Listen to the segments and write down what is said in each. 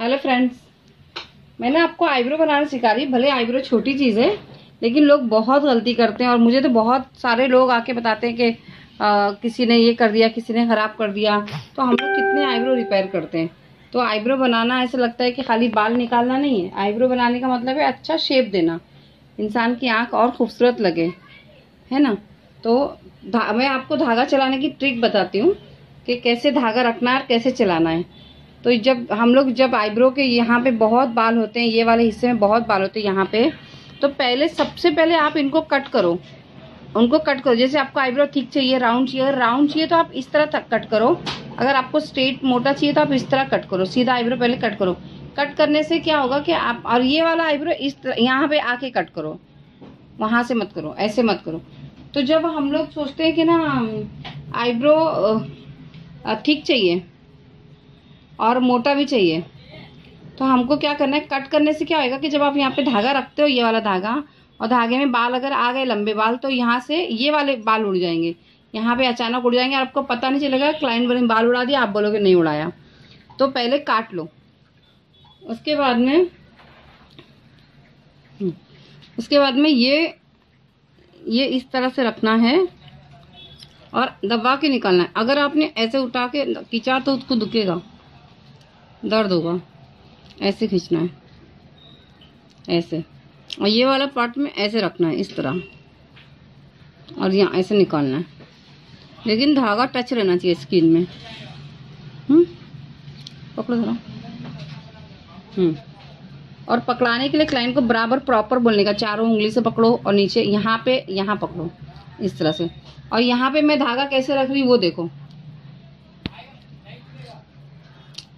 Hello friends मैंने आपको eyebrow बनाना सिखा रही भले आईब्रो छोटी चीज़ है लेकिन लोग बहुत गलती करते हैं और मुझे तो बहुत सारे लोग आके बताते हैं कि आ, किसी ने ये कर दिया किसी ने ख़राब कर दिया। तो हम लोग कितने आईब्रो रिपेयर करते हैं। तो आईब्रो बनाना ऐसा लगता है कि खाली बाल निकालना नहीं है। आईब्रो बनाने का मतलब है अच्छा शेप देना। इंसान की आँख और खूबसूरत लगे। है ना? तो मैं आपको धागा चलाने की ट्रिक बताती हूँ कि कैसे धागा रखना है और कैसे चलाना है। तो जब हम लोग जब आईब्रो के यहाँ पे बहुत बाल होते हैं, ये वाले हिस्से में बहुत बाल होते हैं यहाँ पे तो पहले सबसे पहले आप इनको कट करो। उनको कट करो। जैसे आपको आईब्रो ठीक चाहिए, राउंड चाहिए, अगर राउंड चाहिए तो आप इस तरह कट करो। अगर आपको स्ट्रेट मोटा चाहिए तो आप इस तरह कट करो। सीधा आईब्रो पहले कट करो। कट करने से क्या होगा कि आप, और ये वाला आईब्रो इस तरह, यहाँ पे आके कट करो। वहाँ से मत करो, ऐसे मत करो। तो जब हम लोग सोचते हैं कि ना, आईब्रो ठीक चाहिए और मोटा भी चाहिए। तो हमको क्या करना है कट करने से क्या होगा कि जब आप यहाँ पे धागा रखते हो ये वाला धागा और धागे में बाल अगर आ गए लंबे बाल तो यहाँ से ये वाले बाल उड़ जाएँगे। यहाँ पे अचानक उड़ जाएँगे आपको पता नहीं चलेगा क्लाइंट बने बाल उड़ा दिया आप बोलोगे नहीं उड़ाया। तो पहले काट लो। उसके बाद में हम्म, उसके बाद में ये ये इस तरह से रखना है और दबा के निकालना है। अगर आपने ऐसे उठा के खींचा तो उसको दुखेगा। दर्द होगा। ऐसे खींचना है। ऐसे। और ये वाला पार्ट में ऐसे रखना है, इस तरह। और यहाँ ऐसे निकालना है। लेकिन धागा टच रहना चाहिए स्किन में। हम्म? पकड़ो जरा। हम्म। और पकड़ाने के लिए क्लाइंट को बराबर प्रॉपर बोलने का, चारों उंगली से पकड़ो और नीचे यहाँ पे, यहाँ पकड़ो। इस तरह से। और यहाँ पे मैं धागा कैसे रख रही वो देखो।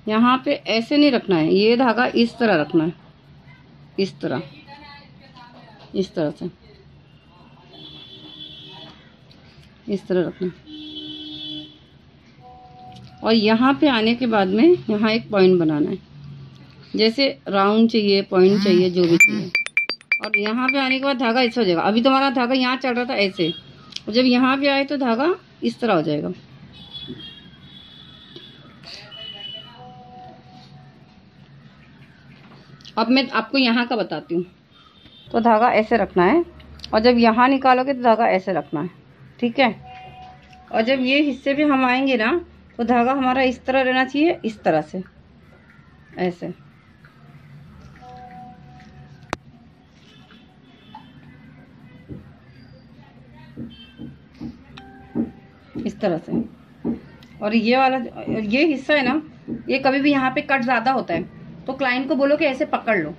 यहाँ पे ऐसे नहीं रखना है, ये धागा इस तरह रखना है। इस तरह। इस तरह से। इस तरह रखना। और यहाँ पे आने के बाद में यहाँ एक पॉइंट बनाना है। जैसे राउंड चाहिए पॉइंट चाहिए, जो भी चाहिए। और यहाँ पे आने के बाद धागा ऐसा हो जाएगा। अभी तुम्हारा धागा यहाँ चल रहा था ऐसे। और जब यहाँ पे आए तो धागा इस तरह हो जाएगा। अब मैं आपको यहाँ का बताती हूँ। तो धागा ऐसे रखना है और जब यहाँ निकालोगे तो धागा ऐसे रखना है, ठीक है? और जब ये हिस्से भी हम आएँगे ना तो धागा हमारा इस तरह रहना चाहिए, इस तरह से, ऐसे। इस तरह से। और ये वाला ये हिस्सा है ना, ये कभी भी यहाँ पे कट ज़्यादा होता है। तो क्लाइंट को बोलो कि ऐसे पकड़ लो।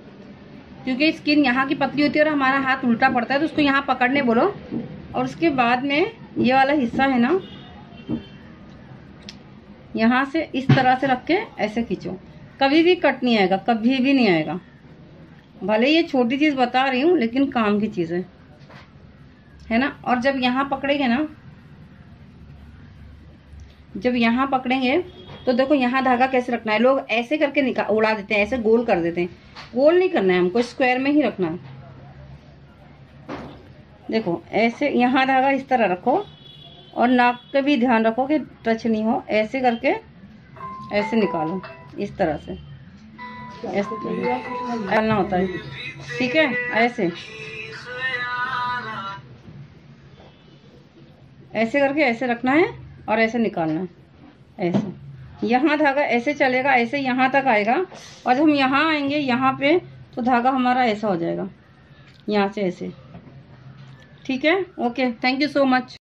क्योंकि स्किन यहाँ की पतली होती है और हमारा हाथ उल्टा पड़ता है तो उसको यहाँ पकड़ने बोलो। और उसके बाद में ये वाला हिस्सा है ना, यहाँ से इस तरह से रख के ऐसे खींचो। कभी भी कट नहीं आएगा, कभी भी नहीं आएगा। भले ये छोटी चीज़ बता रही हूँ, लेकिन काम की चीज़ है। है ना? और जब यहाँ पकड़ेंगे ना, जब यहाँ पकड़ेंगे तो देखो, यहाँ धागा कैसे रखना है? लोग ऐसे करके निकाल उड़ा देते हैं, ऐसे गोल कर देते हैं। गोल नहीं करना है हमको, स्क्वायर में ही रखना है। देखो, ऐसे यहाँ धागा इस तरह रखो और नाक पे भी ध्यान रखो कि टच नहीं हो। ऐसे करके, ऐसे निकालो, इस तरह से। डालना होता है। ठीक है? ऐसे। ऐसे करके ऐसे रखना है और ऐसे निकालना है। ऐसे। यहाँ धागा ऐसे चलेगा, ऐसे यहाँ तक आएगा। और जब हम यहाँ आएँगे, यहाँ पे तो धागा हमारा ऐसा हो जाएगा। यहाँ से ऐसे। ठीक है? Okay thank you so much